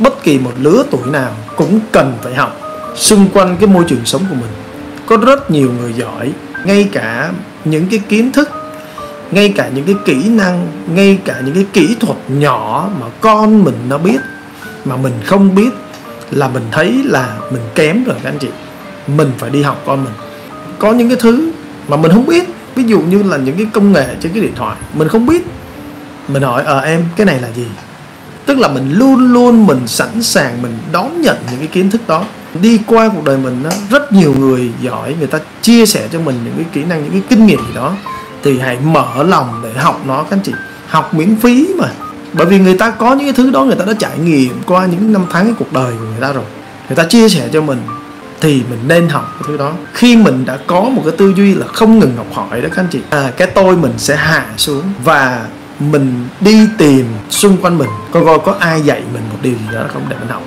bất kỳ một lứa tuổi nào cũng cần phải học. Xung quanh cái môi trường sống của mình có rất nhiều người giỏi ngay cả những cái kiến thức ngay cả những cái kỹ năng ngay cả những cái kỹ thuật nhỏ mà con mình nó biết mà mình không biết là mình thấy là mình kém rồi các anh chị. Mình phải đi học con mình. Có những cái thứ mà mình không biết ví dụ như là những cái công nghệ trên cái điện thoại mình không biết. Mình hỏi ờ à, em cái này là gì? Tức là mình luôn luôn mình sẵn sàng mình đón nhận những cái kiến thức đó. Đi qua cuộc đời mình đó, rất nhiều người giỏi người ta chia sẻ cho mình những cái kỹ năng những cái kinh nghiệm gì đó. Thì hãy mở lòng để học nó các anh chị. Học miễn phí mà. Bởi vì người ta có những cái thứ đó người ta đã trải nghiệm qua những năm tháng cái cuộc đời của người ta rồi. Người ta chia sẻ cho mình thì mình nên học cái thứ đó. Khi mình đã có một cái tư duy là không ngừng học hỏi đó các anh chị à, cái tôi mình sẽ hạ xuống. Và mình đi tìm xung quanh mình. Coi coi có ai dạy mình một điều gì đó không để mình học.